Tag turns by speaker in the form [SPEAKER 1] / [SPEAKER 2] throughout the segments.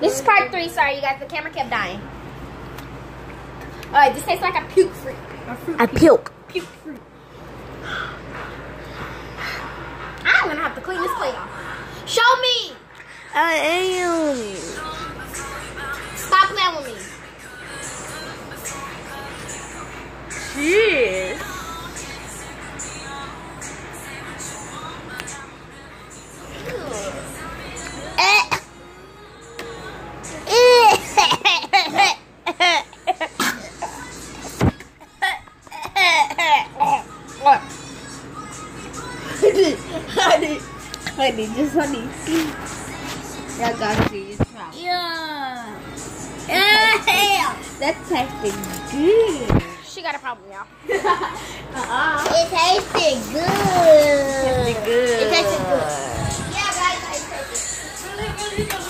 [SPEAKER 1] This is part three. Sorry, you guys. The camera kept dying. All right, this tastes like a puke fruit. A fruit
[SPEAKER 2] I puke.
[SPEAKER 1] puke fruit. I'm gonna have to clean this plate off. Show me.
[SPEAKER 2] I am.
[SPEAKER 1] Stop playing with me. Honey, honey, just honey. Y'all gotta see this problem.
[SPEAKER 2] Yeah.
[SPEAKER 1] That tasted good. She got a problem, y'all. uh-uh.
[SPEAKER 2] It tasted good.
[SPEAKER 1] Tasted good.
[SPEAKER 2] It tasted good.
[SPEAKER 1] Yeah, guys, I tasted really, really delicious.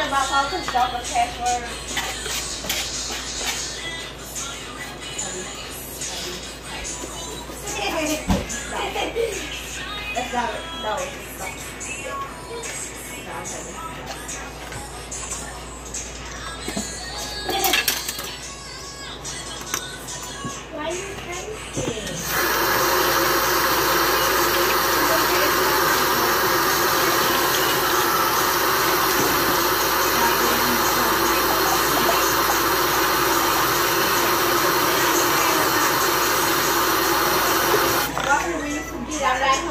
[SPEAKER 1] Sorry about all because double password. That's not it. No, it's not. No,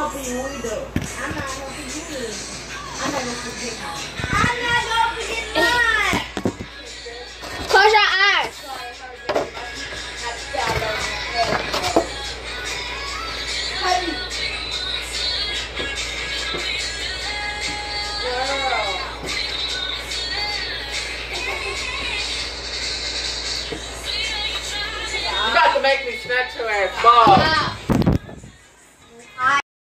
[SPEAKER 1] helping you either. I'm not helping you. I'm not gonna forget. I'm not gonna forget mine. Close your eyes.
[SPEAKER 3] You got to make me snatch your ass ball.
[SPEAKER 1] Stop.